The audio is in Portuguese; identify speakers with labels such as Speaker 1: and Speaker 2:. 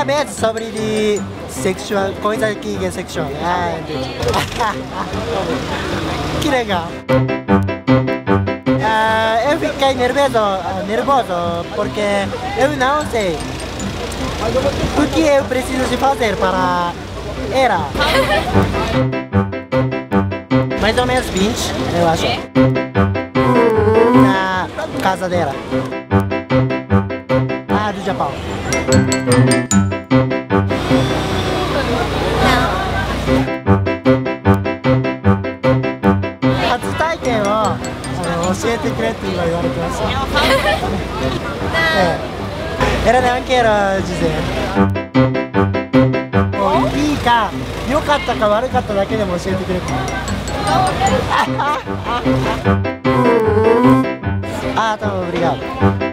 Speaker 1: primeira vez sobre de sexual, coisa que é sexual. Ah, que legal. Ah, eu fiquei nervoso, nervoso porque eu não sei o que eu preciso de fazer para era mais ou menos 20, eu acho. Na casa dela. Ah, do Japão. 初体験をあの教えてくれって今言われてました。ええ。Era não que era いいか、良かったか悪かっただけでも教えてくれって。Ah, tá, obrigado.